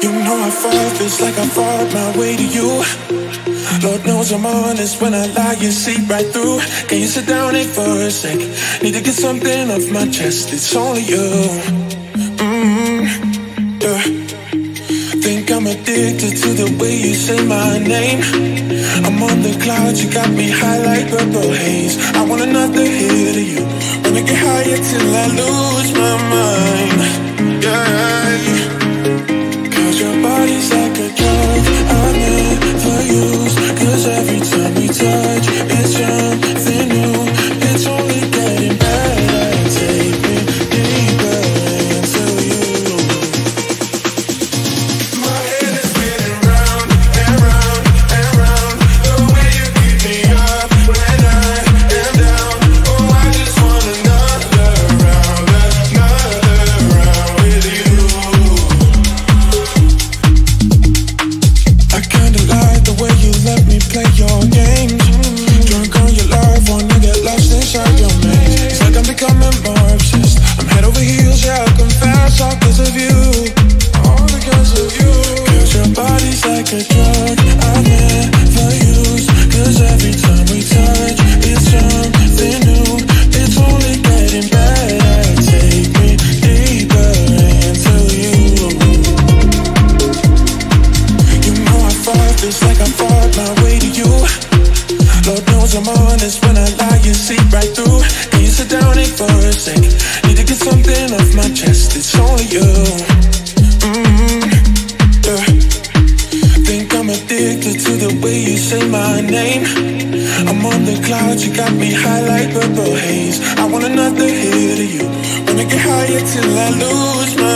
You know I fall, feels like I fought my way to you. Lord knows I'm honest when I lie, you see right through. Can you sit down here for a sec? Need to get something off my chest, it's only you. Mm-hmm. Yeah. Think I'm addicted to the way you say my name. I'm on the clouds, you got me high like purple haze. I want another hit of you. Wanna get higher till I lose my mind. I'm honest when I lie, you see right through Can you sit down here for a sec? Need to get something off my chest, it's only you mm -hmm. yeah. Think I'm addicted to the way you say my name I'm on the cloud, you got me high like purple haze I want another hit of you Wanna get higher till I lose my